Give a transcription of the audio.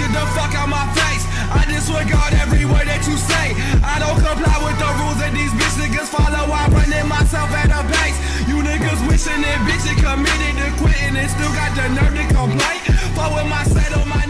get the fuck out my face. I disregard every word that you say. I don't comply with the rules that these bitch niggas follow. I'm running myself at a pace. You niggas wishing that bitch committed to quitting and still got the nerve to complain. Fuck with my set on my.